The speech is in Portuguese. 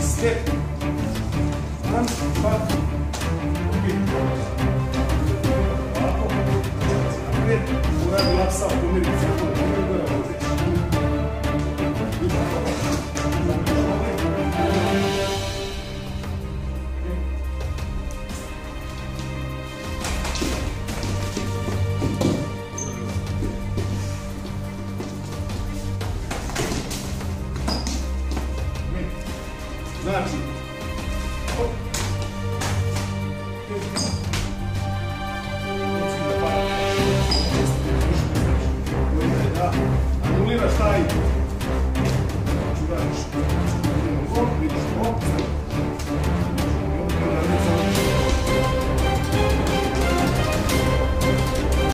Step. One, back. Okay. पूरा गुलाब साफ होने की Anuliraš taj. Čuraš.